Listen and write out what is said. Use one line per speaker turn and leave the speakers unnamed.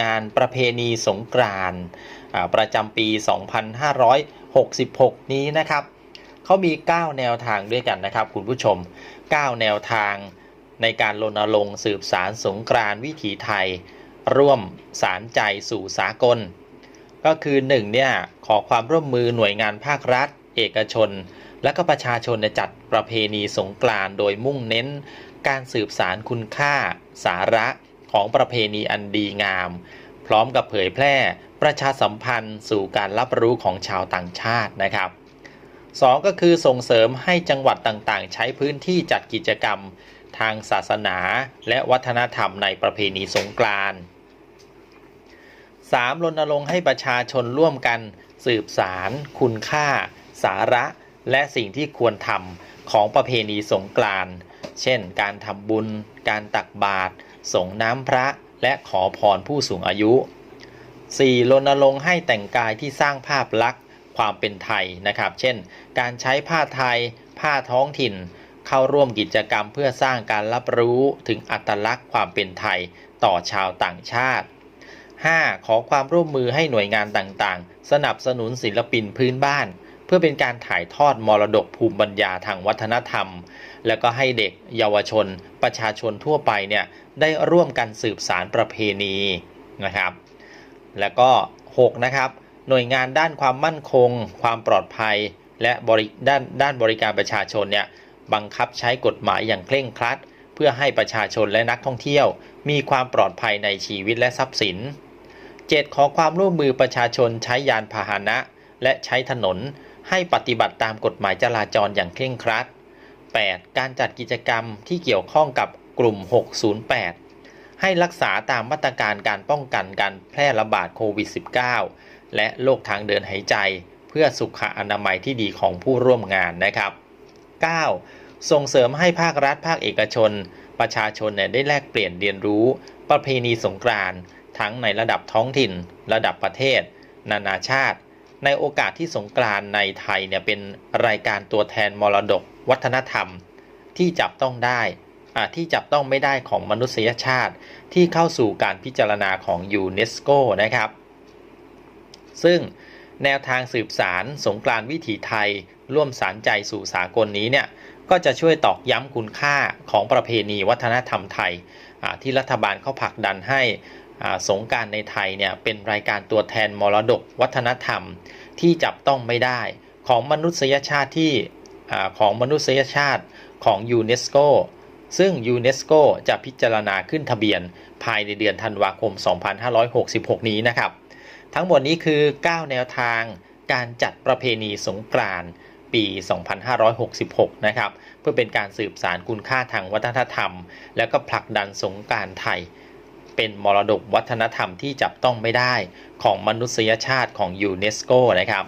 งานประเพณีสงกรานต์ประจำปี 2566 นี้นะครับ เขามี 9 แนวทางด้วยกันนะครับ คุณผู้ชม 9 แนวทางในการรณรงค์สืบสารสงกรานต์วิถีไทย ร่วมสารใจสู่สากล ก็คือ 1 เนี่ย ขอความร่วมมือหน่วยงานภาครัฐ เอกชน และก็ประชาชนจัดประเพณีสงกรานต์โดยมุ่งเน้น การสืบสารคุณค่า สาระ ของประเพณีอันดีงาม พร้อมกับเผยแพร่ประชาสัมพันธ์สู่การรับรู้ของชาวต่างชาตินะครับ 2 ก็คือส่งเสริมให้จังหวัดต่างๆ ใช้พื้นที่จัดกิจกรรมทางศาสนาและวัฒนธรรมในประเพณีสงกรานต์ 3. รณรงค์ให้ประชาชนร่วมกันสืบสาร คุณค่า สาระ และสิ่งที่ควรทำของประเพณีสงกรานต์ เช่น การทำบุญ การตักบาตร ส่งน้ำพระและขอพรผู้สูงอายุ 4. รณรงค์ให้แต่งกายที่สร้างภาพลักษณ์ความเป็นไทยนะครับ เช่น การใช้ผ้าไทย ผ้าท้องถิ่น เข้าร่วมกิจกรรมเพื่อสร้างการรับรู้ถึงอัตลักษณ์ความเป็นไทยต่อชาวต่างชาติ 5. ขอความร่วมมือให้หน่วยงานต่างๆ สนับสนุนศิลปินพื้นบ้าน พื่อเป็นการถ่ายทอดมรดกภูมิปัญญาทางวัฒนธรรม แล้วก็ให้เด็กเยาวชน ประชาชนทั่วไปเนี่ยได้ร่วมกันสืบสารประเพณีนะครับ แล้วก็ 6 นะครับ หน่วยงานด้านความมั่นคง ความปลอดภัย และบริด้านด้านบริการประชาชนเนี่ยบังคับใช้กฎหมายอย่างเคร่งครัด เพื่อให้ประชาชนและนักท่องเที่ยว มีความปลอดภัยในชีวิตและทรัพย์สิน 7. ขอความร่วมมือประชาชนใช้ยานพาหนะ และใช้ถนน ให้ปฏิบัติตามกฎหมายจราจรอย่างเคร่งครัด 8. การจัดกิจกรรมที่เกี่ยวข้องกับกลุ่ม 608 ให้รักษาตามมาตรการการป้องกันการแพร่ระบาดโควิด -19 และโรคทางเดินหายใจ เพื่อสุขอนามัยที่ดีของผู้ร่วมงานนะครับ 9. ส่งเสริมให้ภาครัฐภาคเอกชน ประชาชนเนี่ยได้แลกเปลี่ยนเรียนรู้ ประเพณีสงกรานต์ทั้งในระดับท้องถิ่น ระดับประเทศ นานาชาติ ในโอกาสที่สงกรานในไทยเนี่ยเป็นรายการตัวแทนมรดก วัฒนธรรม ที่จับต้องได้อ่าที่จับต้องไม่ได้ของมนุษยชาติที่เข้าสู่การพิจารณาของยูเนสโกนะครับ ซึ่งแนวทางสืบสารสงกรานวิถีไทย ร่วมสานใจสู่สากลนี้เนี่ยก็จะช่วยตอกย้ำคุณค่าของประเพณีวัฒนธรรมไทยอ่าที่รัฐบาลเขาผลักดันให้ สงกรานต์ในไทยเนี่ยเป็นรายการตัวแทนมรดกวัฒนธรรมที่จับต้องไม่ได้ของมนุษยชาติที่ของมนุษยชาติของยูเนสโกซึ่งยูเนสโกจะพิจารณาขึ้นทะเบียนภายในเดือนธันวาคม 2566 นี้นะครับ ทั้งหมดนี้คือ 9 แนวทางการจัดประเพณีสงกรานต์ปี 2566 นะครับ เพื่อเป็นการสืบสารคุณค่าทางวัฒนธรรม แล้วก็ผลักดันสงกานต์ไทย เป็นมรดกวัฒนธรรมที่จับต้องไม่ได้ของมนุษยชาติของยูเนสโกนะครับ